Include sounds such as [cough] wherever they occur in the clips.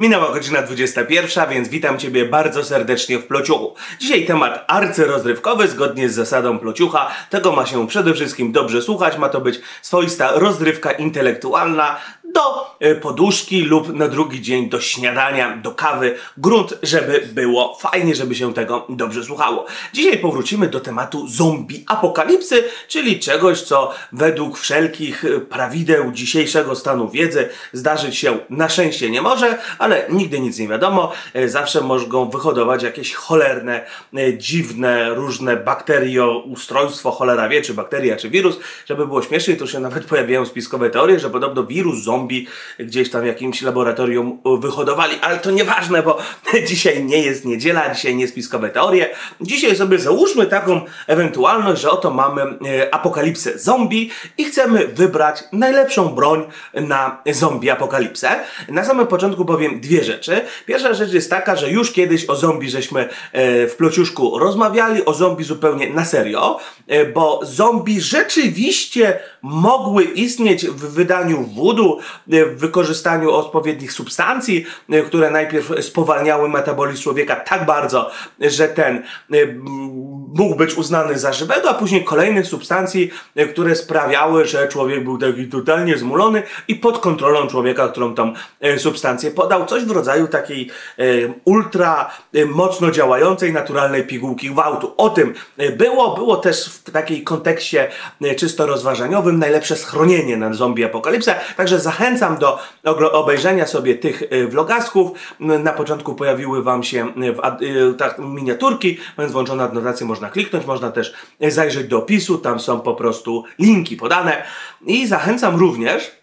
Minęła godzina 21, więc witam Ciebie bardzo serdecznie w Plociuchu. Dzisiaj temat arcyrozrywkowy, zgodnie z zasadą Plociucha. Tego ma się przede wszystkim dobrze słuchać, ma to być swoista rozrywka intelektualna do e, poduszki lub na drugi dzień do śniadania, do kawy. Grunt, żeby było fajnie, żeby się tego dobrze słuchało. Dzisiaj powrócimy do tematu zombie apokalipsy, czyli czegoś, co według wszelkich e, prawideł dzisiejszego stanu wiedzy zdarzyć się na szczęście nie może, ale nigdy nic nie wiadomo. E, zawsze mogą wyhodować jakieś cholerne, dziwne, różne bakterio, ustrojstwo, cholera wie, czy bakteria, czy wirus. Żeby było śmieszniej, to się nawet pojawiają spiskowe teorie, że podobno wirus zombie gdzieś tam w jakimś laboratorium e, wyhodowali, ale to nieważne, bo [laughs] dzisiaj nie jest niedziela, dzisiaj nie spiskowe teorie. Dzisiaj sobie załóżmy taką ewentualność, że oto mamy apokalipsę zombie i chcemy wybrać najlepszą broń na zombie apokalipsę. Na samym początku powiem dwie rzeczy. Pierwsza rzecz jest taka, że już kiedyś o zombie żeśmy e, w Plociuszku rozmawiali, o zombie zupełnie na serio, e, bo zombie rzeczywiście mogły istnieć w wydaniu e, w wykorzystaniu odpowiednich substancji, które najpierw spowalniały metabolizm człowieka tak bardzo, że ten mógł być uznany za żywego, a później kolejnych substancji, które sprawiały, że człowiek był taki totalnie zmulony i pod kontrolą człowieka, którą tą substancję podał coś w rodzaju takiej e, ultra e, mocno działającej, naturalnej pigułki gwałtu. O tym e, było, było też w takiej kontekście czysto rozważaniowym najlepsze schronienie na zombie apokalipsę, także zachęcam do obejrzenia sobie tych vlogasków. Na początku pojawiły Wam się tak, miniaturki, więc włączona adnotację można kliknąć, można też zajrzeć do opisu, tam są po prostu linki podane i zachęcam również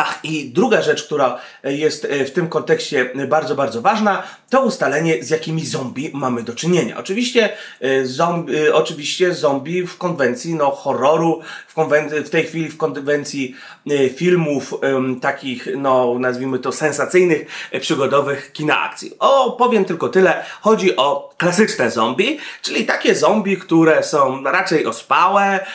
Ach, i druga rzecz, która jest e, w tym kontekście bardzo, bardzo ważna, to ustalenie, z jakimi zombie mamy do czynienia. Oczywiście, e, zombie, e, oczywiście zombie w konwencji no, horroru, w, w tej chwili w konwencji filmów takich, no, nazwijmy to sensacyjnych, przygodowych, kina akcji. O, powiem tylko tyle. Chodzi o klasyczne zombie, czyli takie zombie, które są raczej ospałe,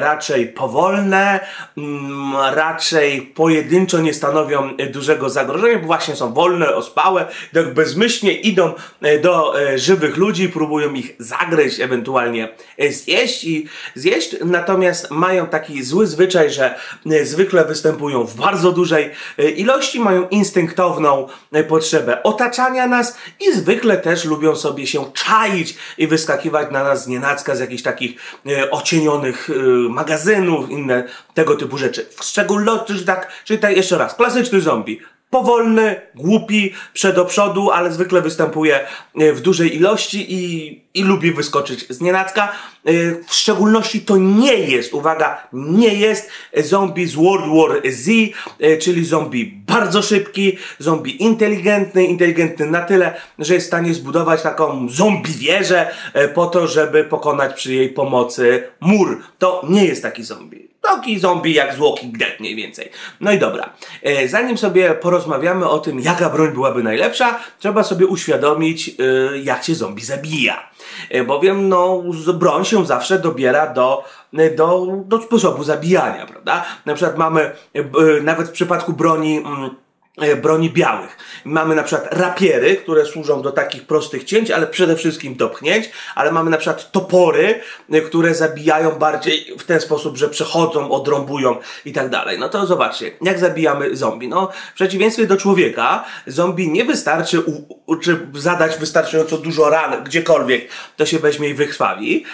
raczej powolne, mm, raczej pojedyncze, pojedynczo nie stanowią e, dużego zagrożenia, bo właśnie są wolne, ospałe, tak bezmyślnie idą e, do e, żywych ludzi, próbują ich zagryźć, ewentualnie zjeść i zjeść, natomiast mają taki zły zwyczaj, że zwykle występują w bardzo dużej ilości, mają instynktowną potrzebę otaczania nas i zwykle też lubią sobie się czaić i wyskakiwać na nas z nienacka z jakichś takich ocienionych magazynów, inne tego typu rzeczy. W szczególności, tak, Czyli tak jeszcze raz, klasyczny zombie. Powolny, głupi, przed do przodu, ale zwykle występuje e, w dużej ilości i, i lubi wyskoczyć z nienacka. E, w szczególności to nie jest, uwaga, nie jest zombie z World War Z, e, czyli zombie bardzo szybki, zombie inteligentny, inteligentny na tyle, że jest w stanie zbudować taką zombie wieżę po to, żeby pokonać przy jej pomocy mur. To nie jest taki zombie. Taki zombie jak z Walking Dead mniej więcej. No i dobra. E, zanim sobie porozmawiamy o tym, jaka broń byłaby najlepsza, trzeba sobie uświadomić, e, jak się zombie zabija. E, bowiem, no, broń się zawsze dobiera do, do, do sposobu zabijania, prawda? Na przykład mamy, nawet w przypadku broni, mm, broni białych. Mamy na przykład rapiery, które służą do takich prostych cięć, ale przede wszystkim do pchnięć, ale mamy na przykład topory, e, które zabijają bardziej w ten sposób, że przechodzą, odrąbują i tak dalej. No to zobaczcie, jak zabijamy zombie. No, w przeciwieństwie do człowieka, zombie nie wystarczy czy zadać wystarczająco dużo ran gdziekolwiek, to się weźmie i wykrwawi.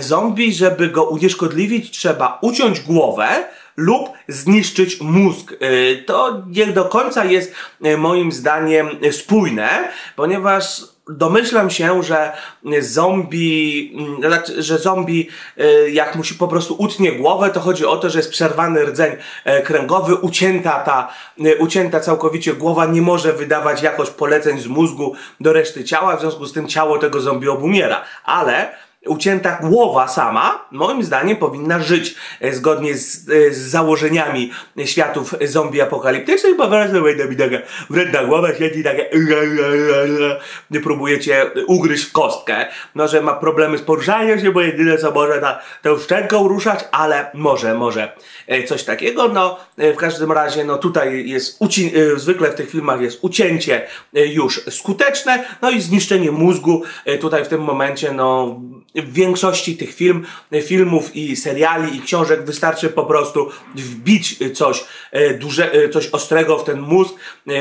zombie, żeby go unieszkodliwić, trzeba uciąć głowę, lub zniszczyć mózg. Y, to nie do końca jest y, moim zdaniem spójne, ponieważ domyślam się, że zombie, mm, znaczy, że zombie y, jak musi po prostu utnie głowę, to chodzi o to, że jest przerwany rdzeń e, kręgowy, ucięta ta, ucięta całkowicie głowa nie może wydawać jakoś poleceń z mózgu do reszty ciała, w związku z tym ciało tego zombie obumiera. Ale ucięta głowa sama, moim zdaniem powinna żyć e, zgodnie z, e, z założeniami światów zombie apokaliptycznych, po prostu będzie mi taka wredna głowa, siedzi takie nie [laughs] próbujecie ugryźć w kostkę, no, że ma problemy z poruszaniem się, bo jedyne co może na tą szczęką ruszać, ale może, może e, coś takiego, no, w każdym razie, no, tutaj jest, zwykle w tych filmach jest ucięcie już skuteczne, no i zniszczenie mózgu, tutaj w tym momencie, no, w większości tych film, filmów i seriali i książek wystarczy po prostu wbić coś e, duże, e, coś ostrego w ten mózg, e,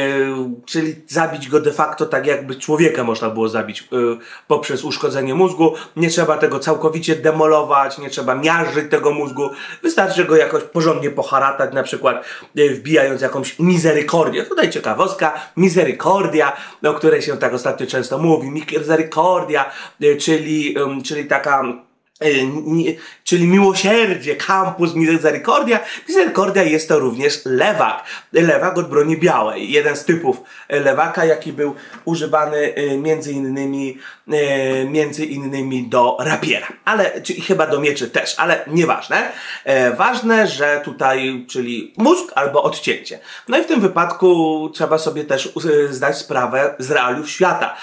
czyli zabić go de facto tak jakby człowieka można było zabić poprzez uszkodzenie mózgu. Nie trzeba tego całkowicie demolować, nie trzeba miażdżyć tego mózgu. Wystarczy go jakoś porządnie poharatać, na przykład wbijając jakąś miserykordię. Tutaj ciekawostka, miserykordia, o której się tak ostatnio często mówi, miserykordia, czyli, czyli taka Y, czyli miłosierdzie, campus misericordia. Misericordia jest to również lewak. Lewak od broni białej. Jeden z typów lewaka, jaki był używany y, między innymi, y, między innymi do rapiera. Ale, chyba do mieczy też, ale nieważne. E, ważne, że tutaj, czyli mózg albo odcięcie. No i w tym wypadku trzeba sobie też zdać sprawę z realiów świata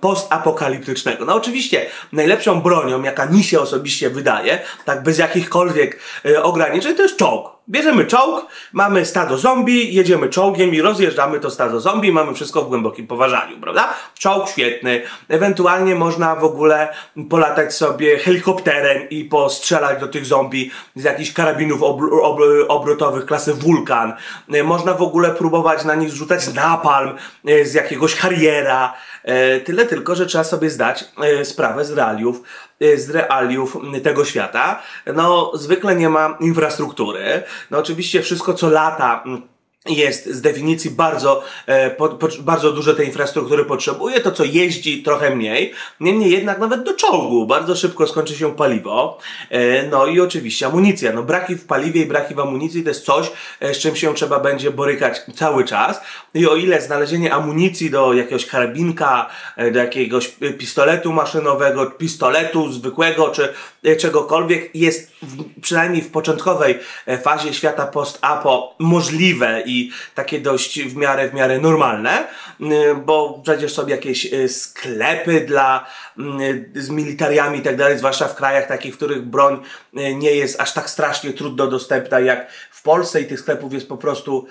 postapokaliptycznego. No oczywiście najlepszą bronią jaka mi się osobiście wydaje, tak bez jakichkolwiek e, ograniczeń, to jest czołg. Bierzemy czołg, mamy stado zombie, jedziemy czołgiem i rozjeżdżamy to stado zombie, mamy wszystko w głębokim poważaniu, prawda? Czołg świetny, ewentualnie można w ogóle polatać sobie helikopterem i postrzelać do tych zombie z jakichś karabinów ob ob obrotowych klasy Vulkan. E, można w ogóle próbować na nich zrzucać napalm e, z jakiegoś Harriera. Tyle tylko, że trzeba sobie zdać sprawę z realiów Y, z realiów tego świata. No, zwykle nie ma infrastruktury. No, oczywiście wszystko, co lata jest z definicji bardzo, e, po, po, bardzo dużo tej infrastruktury potrzebuje, to co jeździ trochę mniej, niemniej jednak nawet do czołgu bardzo szybko skończy się paliwo, e, no i oczywiście amunicja, no braki w paliwie i braki w amunicji to jest coś, e, z czym się trzeba będzie borykać cały czas. I o ile znalezienie amunicji do jakiegoś karabinka, e, do jakiegoś e, pistoletu maszynowego, pistoletu zwykłego czy e, czegokolwiek jest w, przynajmniej w początkowej fazie świata post-apo możliwe i takie dość w miarę, w miarę normalne, y, bo przecież są jakieś y, sklepy dla, y, z militariami i tak dalej, zwłaszcza w krajach takich, w których broń nie jest aż tak strasznie trudno dostępna jak w Polsce i tych sklepów jest po prostu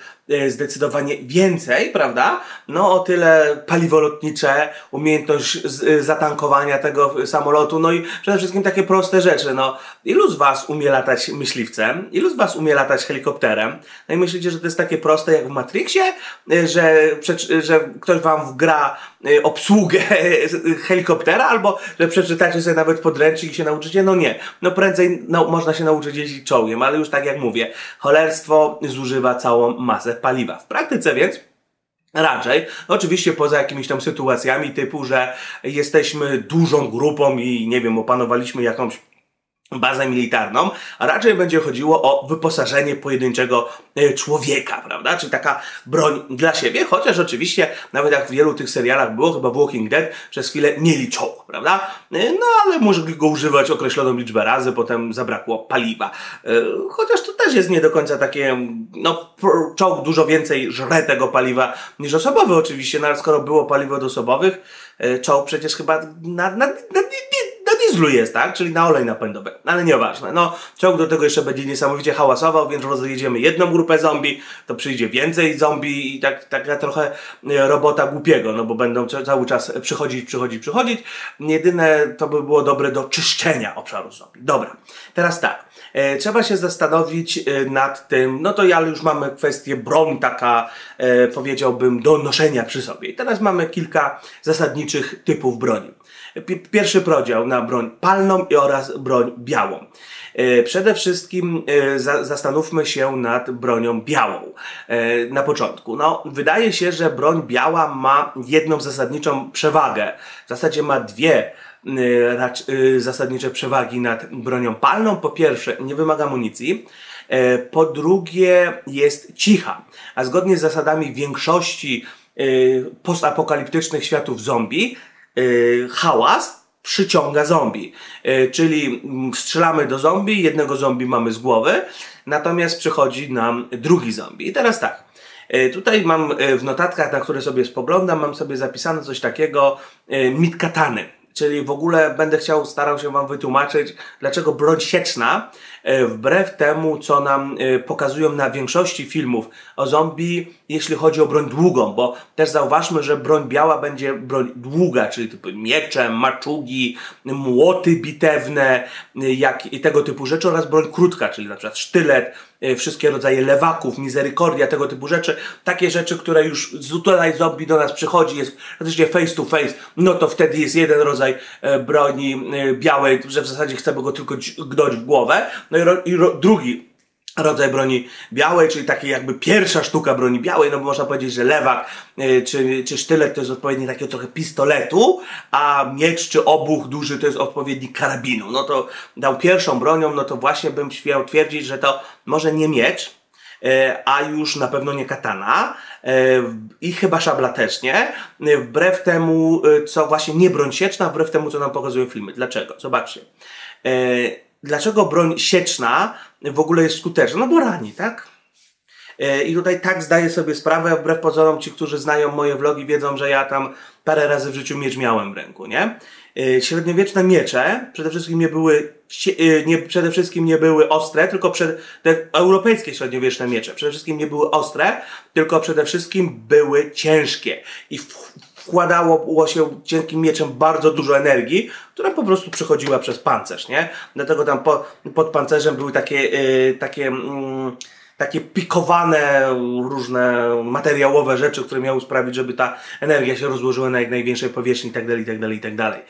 zdecydowanie więcej, prawda? No o tyle paliwo lotnicze, umiejętność zatankowania tego samolotu, no i przede wszystkim takie proste rzeczy, no ilu z Was umie latać myśliwcem? Ilu z Was umie latać helikopterem? No i myślicie, że to jest takie proste jak w Matrixie, y, że, że ktoś wam wgra obsługę [laughs] helikoptera, albo że przeczytacie sobie nawet podręcznik i się nauczycie. No nie. No prędzej no, można się nauczyć jeździć czołgiem, ale już tak jak mówię, cholerstwo zużywa całą masę paliwa. W praktyce więc Raczej, oczywiście poza jakimiś tam sytuacjami typu, że jesteśmy dużą grupą i nie wiem, opanowaliśmy jakąś bazę militarną, a raczej będzie chodziło o wyposażenie pojedynczego e, człowieka, prawda? Czyli taka broń dla siebie, chociaż oczywiście, nawet jak w wielu tych serialach było, chyba w Walking Dead, przez chwilę mieli czołg, prawda? E, no ale mogli go używać określoną liczbę razy, potem zabrakło paliwa. E, chociaż to też jest nie do końca takie, no czołg dużo więcej żre tego paliwa niż osobowy oczywiście, no ale skoro było paliwo do osobowych, czołg przecież chyba na, na, na, na dieslu jest, tak? Czyli na olej napędowy. Ale nieważne. No, ciąg do tego jeszcze będzie niesamowicie hałasował, więc rozjedziemy jedną grupę zombie, to przyjdzie więcej zombie i tak, taka trochę e, robota głupiego, no bo będą cały czas przychodzić, przychodzić, przychodzić. Jedyne to by było dobre do czyszczenia obszaru zombie. Dobra. Teraz tak. E, trzeba się zastanowić e, nad tym, no to ja już mamy kwestię broń taka, e, powiedziałbym, do noszenia przy sobie. I teraz mamy kilka zasadniczych typów broni. Pierwszy podział na broń palną oraz broń białą. E, przede wszystkim e, zastanówmy się nad bronią białą e, na początku. No, wydaje się, że broń biała ma jedną zasadniczą przewagę. W zasadzie ma dwie zasadnicze przewagi nad bronią palną. Po pierwsze, nie wymaga amunicji. Po drugie, jest cicha. A zgodnie z zasadami większości postapokaliptycznych światów zombie, hałas przyciąga zombie. E, czyli mm, strzelamy do zombie, jednego zombie mamy z głowy, natomiast przychodzi nam drugi zombie. I teraz tak. E, tutaj mam w notatkach, na które sobie spoglądam, mam sobie zapisane coś takiego mit katany. Czyli w ogóle będę chciał, starał się Wam wytłumaczyć, dlaczego broń sieczna, wbrew temu, co nam e, pokazują na większości filmów o zombie, jeśli chodzi o broń długą, bo też zauważmy, że broń biała będzie broń długa, czyli typu miecze, maczugi, młoty bitewne, e, jak i tego typu rzeczy, oraz broń krótka, czyli na przykład sztylet, wszystkie rodzaje lewaków, miserykordia, tego typu rzeczy. Takie rzeczy, które już tutaj zombie do nas przychodzi, jest praktycznie face to face, no to wtedy jest jeden rodzaj e, broni e, białej, że w zasadzie chcemy go tylko gdać w głowę. No i, i drugi rodzaj broni białej, czyli takiej jakby pierwsza sztuka broni białej, no bo można powiedzieć, że lewak e, czy, czy sztylet to jest odpowiednik takiego trochę pistoletu, a miecz czy obuch duży to jest odpowiednik karabinu. No to dał pierwszą bronią, no to właśnie bym śmiał twierdzić, że to może nie miecz, a już na pewno nie katana, E, i chyba szabla też nie, e, wbrew temu, e, co właśnie nie broń sieczna, wbrew temu, co nam pokazują filmy. Dlaczego? Zobaczcie. Dlaczego broń sieczna w ogóle jest skuteczna? No bo rani, tak? I tutaj tak zdaję sobie sprawę, wbrew pozorom ci, którzy znają moje vlogi, wiedzą, że ja tam parę razy w życiu miecz miałem w ręku, nie? Średniowieczne miecze przede wszystkim nie były Y, nie, przede wszystkim nie były ostre, tylko przed, europejskie średniowieczne miecze przede wszystkim nie były ostre, tylko przede wszystkim były ciężkie i wkładało się cienkim mieczem bardzo dużo energii, która po prostu przechodziła przez pancerz, nie? Dlatego tam po, pod pancerzem były takie, yy, takie yy, takie pikowane różne materiałowe rzeczy, które miały sprawić, żeby ta energia się rozłożyła na jak największej powierzchni itd., itd., itd.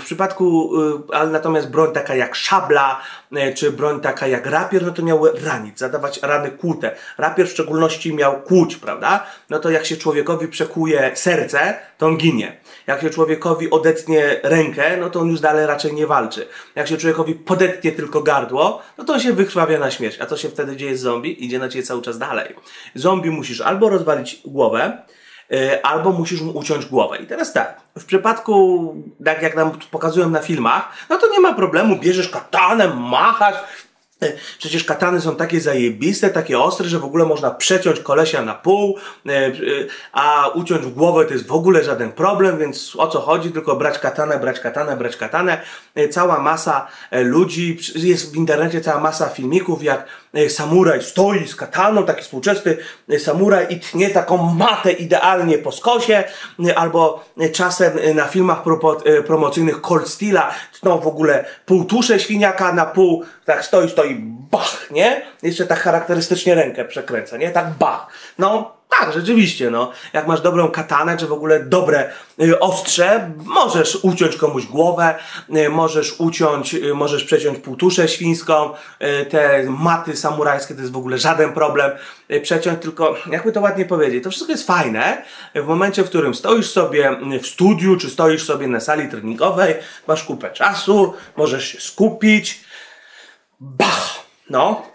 W przypadku, y, ale natomiast broń taka jak szabla, y, czy broń taka jak rapier, no to miały ranić, zadawać rany kłute. Rapier w szczególności miał kłuć, prawda? No to jak się człowiekowi przekuje serce, to on ginie. Jak się człowiekowi odetnie rękę, no to on już dalej raczej nie walczy. Jak się człowiekowi podetnie tylko gardło, no to on się wykrwawia na śmierć. A co się wtedy dzieje z zombie? Idzie na ciebie cały czas dalej. Zombie musisz albo rozwalić głowę, yy, albo musisz mu uciąć głowę. I teraz tak, w przypadku, tak jak nam pokazują na filmach, no to nie ma problemu, bierzesz katanem, machasz, E, przecież katany są takie zajebiste, takie ostre, że w ogóle można przeciąć kolesia na pół, e, a uciąć głowę to jest w ogóle żaden problem, więc o co chodzi? Tylko brać katanę, brać katanę, brać katanę. Cała masa ludzi, jest w internecie cała masa filmików, jak samuraj stoi z kataną, taki współczesny samuraj i tnie taką matę idealnie po skosie, albo czasem na filmach promocyjnych Cold Steela tną w ogóle półtusze świniaka na pół, tak stoi, stoi, bach, nie? Jeszcze tak charakterystycznie rękę przekręca, nie? Tak bach. No, tak, rzeczywiście, no. Jak masz dobrą katanę, czy w ogóle dobre y, ostrze, możesz uciąć komuś głowę, y, możesz uciąć, y, możesz przeciąć półtuszę świńską, te maty samurajskie to jest w ogóle żaden problem przeciąć, tylko jakby to ładnie powiedzieć, to wszystko jest fajne. W momencie, w którym stoisz sobie w studiu, czy stoisz sobie na sali treningowej, masz kupę czasu, możesz się skupić, bach, no,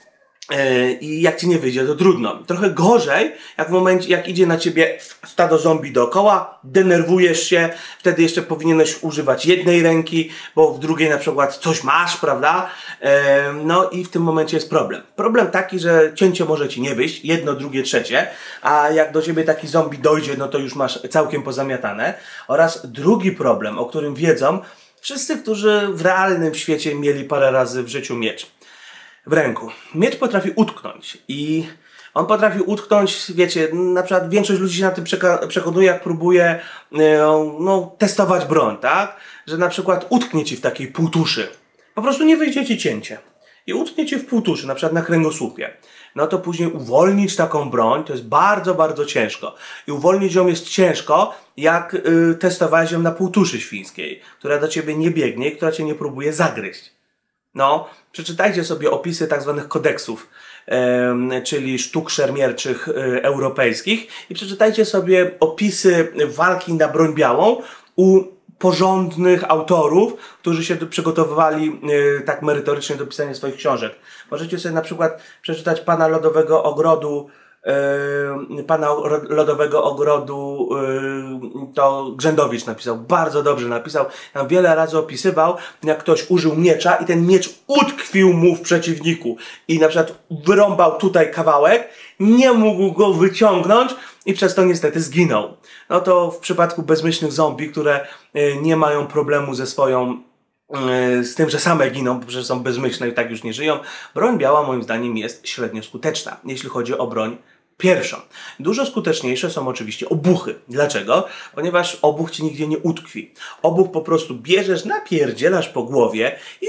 I jak ci nie wyjdzie, to trudno. Trochę gorzej, jak w momencie, jak idzie na ciebie stado zombie dookoła, denerwujesz się, wtedy jeszcze powinieneś używać jednej ręki, bo w drugiej na przykład coś masz, prawda? E, no i w tym momencie jest problem. Problem taki, że cięcie może ci nie wyjść, jedno, drugie, trzecie, a jak do ciebie taki zombie dojdzie, no to już masz całkiem pozamiatane. Oraz drugi problem, o którym wiedzą wszyscy, którzy w realnym świecie mieli parę razy w życiu miecz w ręku. Miecz potrafi utknąć i on potrafi utknąć, wiecie, na przykład większość ludzi się na tym przekonuje, jak próbuje e, no, testować broń, tak? Że na przykład utknie ci w takiej półtuszy. Po prostu nie wyjdzie ci cięcie. I utknie ci w półtuszy, na przykład na kręgosłupie. No to później uwolnić taką broń to jest bardzo, bardzo ciężko. I uwolnić ją jest ciężko, jak y, testowałeś ją na półtuszy świńskiej, która do ciebie nie biegnie i która cię nie próbuje zagryźć. No, przeczytajcie sobie opisy tak zwanych kodeksów, czyli sztuk szermierczych e, europejskich i przeczytajcie sobie opisy walki na broń białą u porządnych autorów, którzy się przygotowywali e, tak merytorycznie do pisania swoich książek. Możecie sobie na przykład przeczytać Pana Lodowego Ogrodu pana Lodowego Ogrodu, to Grzędowicz napisał, bardzo dobrze napisał, tam wiele razy opisywał, jak ktoś użył miecza i ten miecz utkwił mu w przeciwniku. I na przykład wyrąbał tutaj kawałek, nie mógł go wyciągnąć i przez to niestety zginął. No to w przypadku bezmyślnych zombie, które yy, nie mają problemu ze swoją z tym, że same giną, że są bezmyślne i tak już nie żyją, broń biała moim zdaniem jest średnio skuteczna, jeśli chodzi o broń pierwszą. Dużo skuteczniejsze są oczywiście obuchy. Dlaczego? Ponieważ obuch ci nigdzie nie utkwi. Obuch po prostu bierzesz, napierdzielasz po głowie i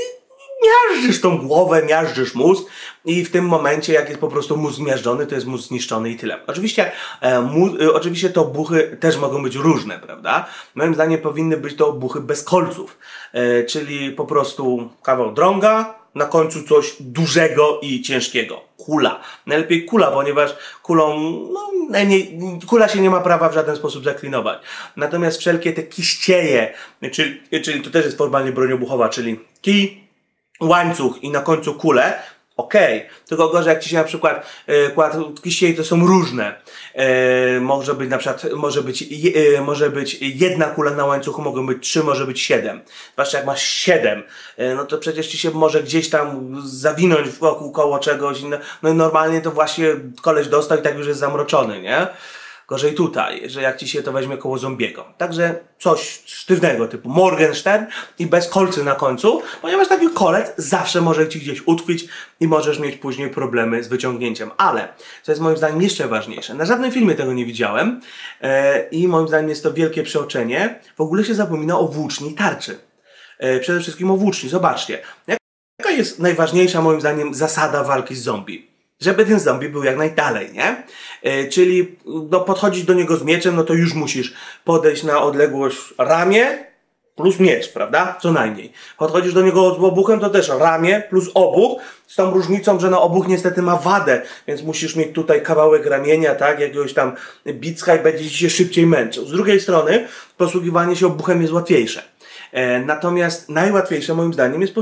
miażdżysz tą głowę, miażdżysz mózg i w tym momencie, jak jest po prostu mózg zmiażdżony, to jest mózg zniszczony i tyle. Oczywiście, e, mu, e, oczywiście te obuchy też mogą być różne, prawda? Moim zdaniem powinny być to obuchy bez kolców, e, czyli po prostu kawał drąga, na końcu coś dużego i ciężkiego. Kula. Najlepiej kula, ponieważ kulą, no, kula się nie ma prawa w żaden sposób zaklinować. Natomiast wszelkie te kiścieje, czyli, czyli to też jest formalnie broń obuchowa, czyli kij, łańcuch i na końcu kulę, okej. Okay. Tylko gorzej, jak ci się na przykład yy, kładzie, to są różne. Yy, może być na przykład, może być, yy, może być jedna kula na łańcuchu, mogą być trzy, może być siedem. Zwłaszcza jak masz siedem, no to przecież ci się może gdzieś tam zawinąć wokół koło czegoś. No, no i normalnie to właśnie koleś dostał i tak już jest zamroczony, nie? Gorzej tutaj, że jak ci się to weźmie koło zombiego. Także coś sztywnego typu Morgenstern i bez kolcy na końcu, ponieważ taki kolec zawsze może ci gdzieś utkwić i możesz mieć później problemy z wyciągnięciem. Ale, co jest moim zdaniem jeszcze ważniejsze, na żadnym filmie tego nie widziałem e, i moim zdaniem jest to wielkie przeoczenie, w ogóle się zapomina o włóczni tarczy. E, przede wszystkim o włóczni. Zobaczcie, jaka jest najważniejsza moim zdaniem zasada walki z zombie? Żeby ten zombie był jak najdalej, nie? E, czyli no, podchodzić do niego z mieczem, no to już musisz podejść na odległość ramię plus miecz, prawda? Co najmniej. Podchodzisz do niego z obuchem, to też ramię plus obuch, z tą różnicą, że no obuch niestety ma wadę, więc musisz mieć tutaj kawałek ramienia, tak? Jakiegoś tam bicka i będzie ci się szybciej męczył. Z drugiej strony posługiwanie się obuchem jest łatwiejsze. E, natomiast najłatwiejsze moim zdaniem jest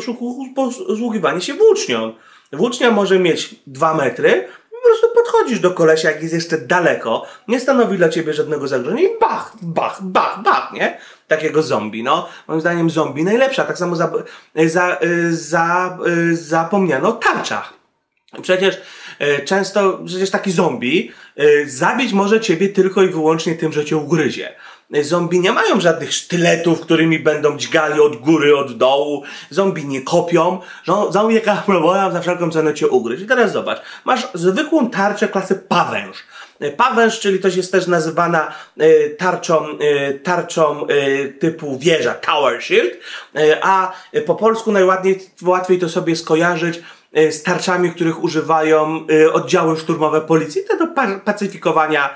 posługiwanie się włócznią. Włócznia może mieć 2 metry, po prostu podchodzisz do kolesia, jak jest jeszcze daleko, nie stanowi dla ciebie żadnego zagrożenia i bach, bach, bach, bach, nie? Takiego zombie, no. Moim zdaniem zombie najlepsza. Tak samo za, za, za, zapomniano o tarczach. Przecież e, często, przecież taki zombie e, zabić może ciebie tylko i wyłącznie tym, że cię ugryzie. Zombie nie mają żadnych sztyletów, którymi będą dźgali od góry, od dołu. Zombie nie kopią. Zombie jaka próbują za wszelką cenę cię ugryźć. I teraz zobacz. Masz zwykłą tarczę klasy pawęż. Pawęż, czyli to jest też nazywana e, tarczą, e, tarczą e, typu wieża, tower shield, a po polsku najładniej, łatwiej to sobie skojarzyć E, z tarczami, których używają e, oddziały szturmowe policji, do pacyfikowania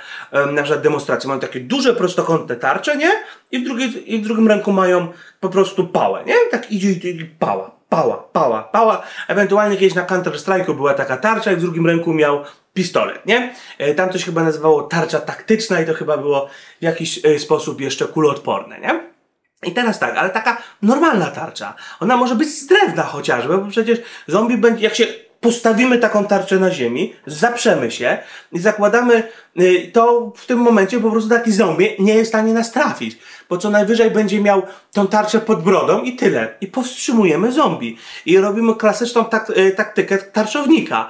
na przykład demonstracji. Mają takie duże, prostokątne tarcze, nie? I w, drugiej, i w drugim ręku mają po prostu pałę, nie? Tak idzie i pała, pała, pała, pała. Ewentualnie kiedyś na Counter-Strike'u była taka tarcza i w drugim ręku miał pistolet, nie? E, tam to się chyba nazywało tarcza taktyczna i to chyba było w jakiś sposób jeszcze kuloodporne, nie? I teraz tak, ale taka normalna tarcza, ona może być z drewna chociażby, bo przecież zombie będzie, jak się postawimy taką tarczę na ziemi, zaprzemy się i zakładamy y, to w tym momencie po prostu taki zombie nie jest w stanie nas trafić, bo co najwyżej będzie miał tą tarczę pod brodą i tyle. I powstrzymujemy zombie. I robimy klasyczną tak, y, taktykę tarczownika.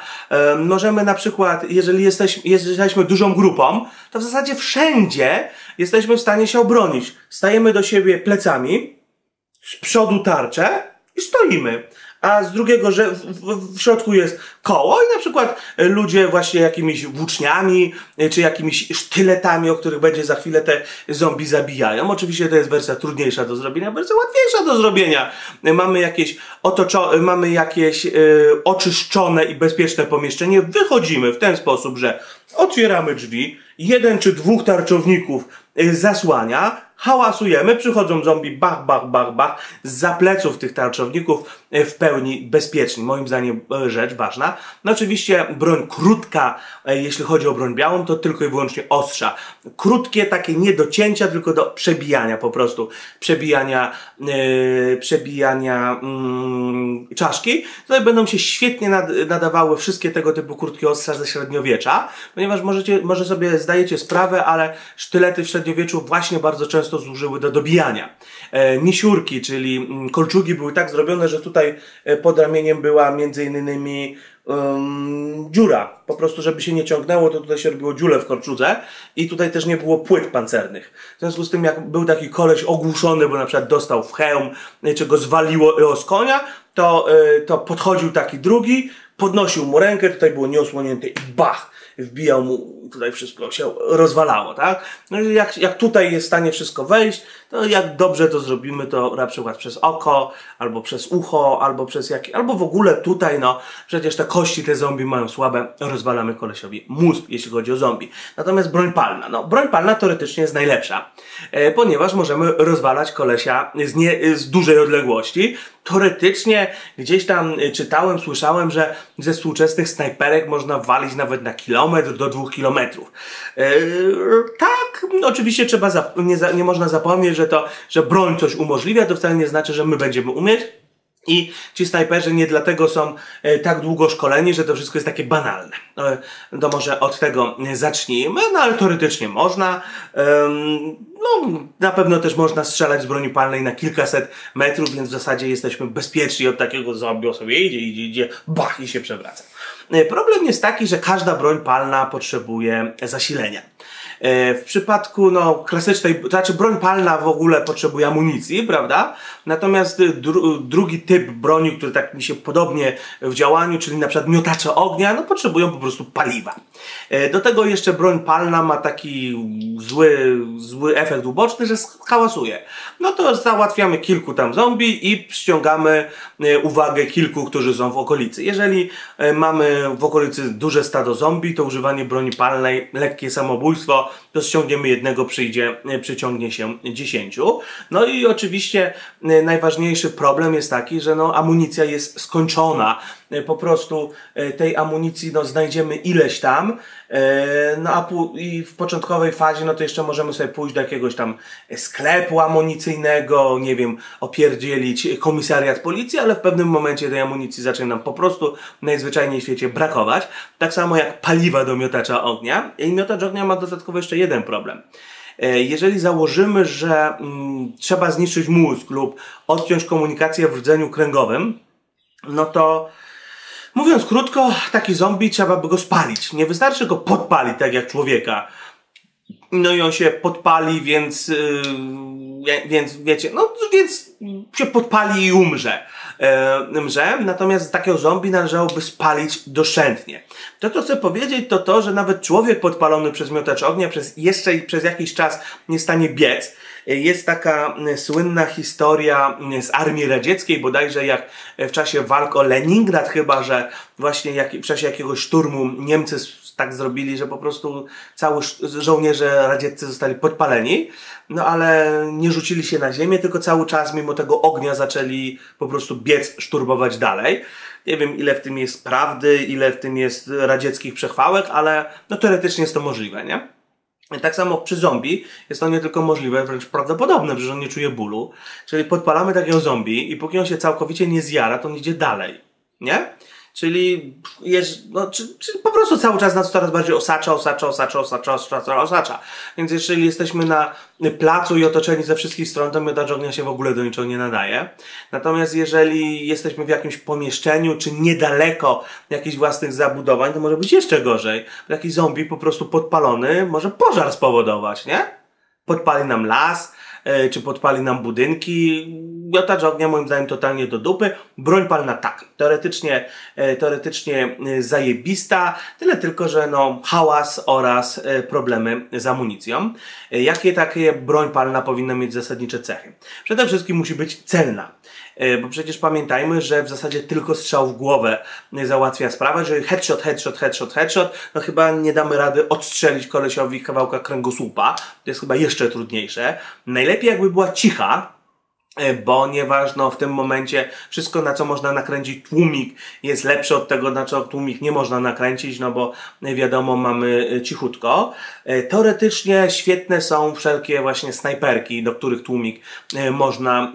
Możemy na przykład, jeżeli jesteśmy, jesteśmy dużą grupą, to w zasadzie wszędzie jesteśmy w stanie się obronić. Stajemy do siebie plecami, z przodu tarczę i stoimy a z drugiego, że w, w, środku jest koło i na przykład ludzie właśnie jakimiś włóczniami, czy jakimiś sztyletami, o których będzie za chwilę te zombie zabijają. Oczywiście to jest wersja trudniejsza do zrobienia, wersja łatwiejsza do zrobienia. Mamy jakieś otoczo mamy jakieś yy, oczyszczone i bezpieczne pomieszczenie. Wychodzimy w ten sposób, że otwieramy drzwi, jeden czy dwóch tarczowników zasłania, hałasujemy, przychodzą zombie, bach, bach, bach, bach, z pleców tych tarczowników e, w pełni bezpieczni. Moim zdaniem e, rzecz ważna. No oczywiście broń krótka, e, jeśli chodzi o broń białą, to tylko i wyłącznie ostrza. Krótkie, takie nie do cięcia, tylko do przebijania po prostu. Przebijania, yy, przebijania yy, czaszki. Tutaj będą się świetnie nad, nadawały wszystkie tego typu krótkie ostrza ze średniowiecza, ponieważ możecie, może sobie zdajecie sprawę, ale sztylety w średniowieczu właśnie bardzo często służyły do dobijania. E, misiurki, czyli mm, kolczugi były tak zrobione, że tutaj e, pod ramieniem była między innymi dziura. Po prostu, żeby się nie ciągnęło, to tutaj się robiło dziurę w korczudze i tutaj też nie było płyt pancernych. W związku z tym, jak był taki koleś ogłuszony, bo na przykład dostał w hełm, e, czy go zwaliło z konia, to, to podchodził taki drugi, podnosił mu rękę, tutaj było nieosłonięte i bach! wbijał mu, tutaj wszystko się rozwalało, tak? No jak, jak tutaj jest w stanie wszystko wejść, to jak dobrze to zrobimy, to na przykład przez oko, albo przez ucho, albo przez jakie, albo w ogóle tutaj, no, przecież te kości te zombie mają słabe, rozwalamy kolesiowi mózg, jeśli chodzi o zombie. Natomiast broń palna, no, broń palna teoretycznie jest najlepsza, e, ponieważ możemy rozwalać kolesia z, nie, z dużej odległości, teoretycznie gdzieś tam czytałem, słyszałem, że ze współczesnych snajperek można walić nawet na kilometr do dwóch kilometrów. Yy, tak, oczywiście trzeba, nie, nie można zapomnieć, że to, że broń coś umożliwia, to wcale nie znaczy, że my będziemy umieć. I ci snajperzy nie dlatego są e, tak długo szkoleni, że to wszystko jest takie banalne. E, to może od tego zacznijmy, no ale teoretycznie można. No, na pewno też można strzelać z broni palnej na kilkaset metrów, więc w zasadzie jesteśmy bezpieczni od takiego zombie, sobie idzie, idzie, idzie, bach i się przewraca. E, problem jest taki, że każda broń palna potrzebuje zasilenia. E, w przypadku no, klasycznej, to znaczy broń palna w ogóle potrzebuje amunicji, prawda? Natomiast dru, drugi typ broni, który tak mi się podobnie w działaniu, czyli na przykład miotacze ognia, no potrzebują po prostu paliwa. E, do tego jeszcze broń palna ma taki zły, zły efekt uboczny, że hałasuje. No to załatwiamy kilku tam zombie i przyciągamy e, uwagę kilku, którzy są w okolicy. Jeżeli mamy w okolicy duże stado zombie, to używanie broni palnej, lekkie samobójstwo, to ściągniemy jednego, przyjdzie, e, przyciągnie się dziesięciu. No i oczywiście e, najważniejszy problem jest taki, że no, amunicja jest skończona. E, po prostu tej amunicji no, znajdziemy ileś tam, no a i w początkowej fazie no to jeszcze możemy sobie pójść do jakiegoś tam sklepu amunicyjnego, nie wiem, opierdzielić komisariat policji, ale w pewnym momencie tej amunicji zacznie nam po prostu najzwyczajniej w świecie brakować. Tak samo jak paliwa do miotacza ognia. I miotacz ognia ma dodatkowo jeszcze jeden problem. E, jeżeli założymy, że mm, trzeba zniszczyć mózg lub odciąć komunikację w rdzeniu kręgowym, no to mówiąc krótko, taki zombie trzeba by go spalić. Nie wystarczy go podpalić tak jak człowieka. No i on się podpali, więc, yy, więc wiecie, no więc się podpali i umrze e, mrze, natomiast takiego zombie należałoby spalić doszczętnie. To, co chcę powiedzieć, to to, że nawet człowiek podpalony przez miotacz ognia przez jeszcze przez jakiś czas nie stanie biec. Jest taka słynna historia z armii radzieckiej, bodajże jak w czasie walk o Leningrad chyba, że właśnie jak, w czasie jakiegoś szturmu Niemcy tak zrobili, że po prostu cały żołnierze radzieccy zostali podpaleni, no ale nie rzucili się na ziemię, tylko cały czas mimo tego ognia zaczęli po prostu biec, szturmować dalej. Nie wiem ile w tym jest prawdy, ile w tym jest radzieckich przechwałek, ale no teoretycznie jest to możliwe, nie? Tak samo przy zombie jest to nie tylko możliwe, wręcz prawdopodobne, że on nie czuje bólu. Czyli podpalamy takiego zombie i póki on się całkowicie nie zjara, to on idzie dalej. Nie? Czyli, jest, no, czy, czy po prostu cały czas nas coraz bardziej osacza, osacza, osacza, osacza, osacza, osacza. Więc jeżeli jesteśmy na placu i otoczeni ze wszystkich stron, to miotacz ognia się w ogóle do niczego nie nadaje. Natomiast jeżeli jesteśmy w jakimś pomieszczeniu, czy niedaleko jakichś własnych zabudowań, to może być jeszcze gorzej. Taki zombie po prostu podpalony może pożar spowodować, nie? Podpali nam las, e, czy podpali nam budynki, miotacz ognia moim zdaniem totalnie do dupy. Broń palna tak. Teoretycznie, e, teoretycznie e, zajebista. Tyle tylko, że no hałas oraz e, problemy z amunicją. Jakie takie broń palna powinna mieć zasadnicze cechy? Przede wszystkim musi być celna. Bo przecież pamiętajmy, że w zasadzie tylko strzał w głowę załatwia sprawę, że headshot, headshot, headshot, headshot, no chyba nie damy rady odstrzelić kolesiowi kawałka kręgosłupa. To jest chyba jeszcze trudniejsze. Najlepiej jakby była cicha, e, ponieważ no, w tym momencie wszystko, na co można nakręcić tłumik, jest lepsze od tego, na co tłumik nie można nakręcić, no bo e, wiadomo, mamy e, cichutko. Teoretycznie świetne są wszelkie właśnie snajperki, do których tłumik można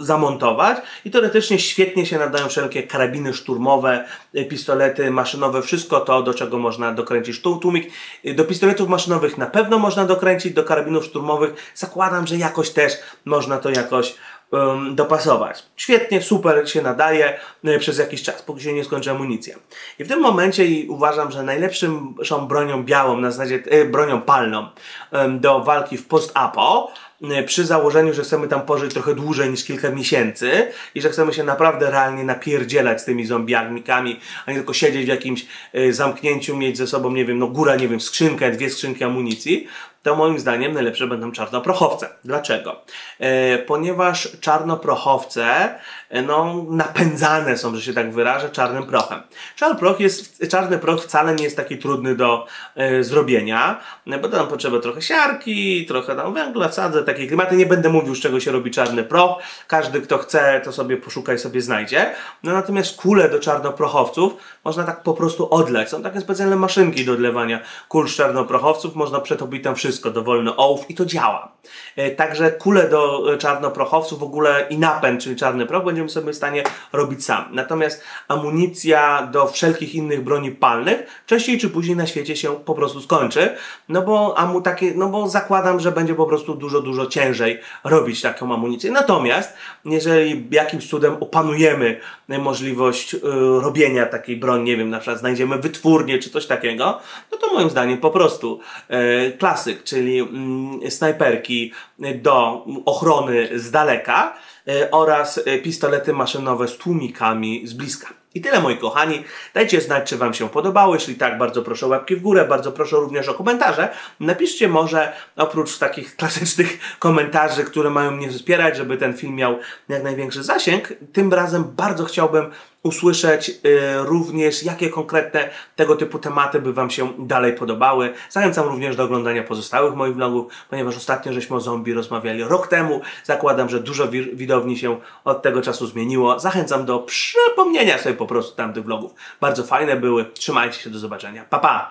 zamontować i teoretycznie świetnie się nadają wszelkie karabiny szturmowe, pistolety maszynowe, wszystko to, do czego można dokręcić tłumik. Do pistoletów maszynowych na pewno można dokręcić, do karabinów szturmowych zakładam, że jakoś też można to jakoś um, dopasować. Świetnie, super się nadaje e, przez jakiś czas, póki się nie skończy amunicja. I w tym momencie uważam, że najlepszym są bronią białą, na zasadzie e, bronią palną em, do walki w post-apo, e, przy założeniu, że chcemy tam pożyć trochę dłużej niż kilka miesięcy i że chcemy się naprawdę realnie napierdzielać z tymi zombiakami, a nie tylko siedzieć w jakimś e, zamknięciu, mieć ze sobą, nie wiem, no góra, nie wiem, skrzynkę, dwie skrzynki amunicji, to moim zdaniem najlepsze będą czarnoprochowce. Dlaczego? E, ponieważ czarnoprochowce e, no, napędzane są, że się tak wyrażę, czarnym prochem. Czarny proch, jest, czarny proch wcale nie jest taki trudny do e, zrobienia, bo tam potrzeba trochę siarki, trochę tam węgla, sadzę, takie klimaty. Nie będę mówił, z czego się robi czarny proch. Każdy, kto chce, to sobie poszuka i sobie znajdzie. No natomiast kule do czarnoprochowców można tak po prostu odlać. Są takie specjalne maszynki do odlewania kul z czarnoprochowców. Można przetopić tam wszystko, dowolny ołów i to działa. E, Także kule do e, czarnoprochowców w ogóle i napęd, czyli czarny proch, będziemy sobie w stanie robić sam. Natomiast amunicja do wszelkich innych broni palnych wcześniej czy później na świecie się po prostu skończy. No bo, amu takie, no bo zakładam, że będzie po prostu dużo, dużo ciężej robić taką amunicję. Natomiast jeżeli jakimś cudem opanujemy możliwość e, robienia takiej broni, nie wiem, na przykład znajdziemy wytwórnię czy coś takiego, no to moim zdaniem po prostu e, klasyk, czyli mm, snajperki do ochrony z daleka e, oraz e, pistolety maszynowe z tłumikami z bliska. I tyle moi kochani. Dajcie znać, czy Wam się podobało. Jeśli tak, bardzo proszę o łapki w górę, bardzo proszę również o komentarze. Napiszcie może, oprócz takich klasycznych [laughs] komentarzy, które mają mnie wspierać, żeby ten film miał jak największy zasięg, tym razem bardzo chciałbym usłyszeć y, również, jakie konkretne tego typu tematy by Wam się dalej podobały. Zachęcam również do oglądania pozostałych moich vlogów, ponieważ ostatnio żeśmy o zombie rozmawiali rok temu. Zakładam, że dużo widowni się od tego czasu zmieniło. Zachęcam do przypomnienia sobie po prostu tamtych vlogów. Bardzo fajne były. Trzymajcie się, do zobaczenia. Pa, pa!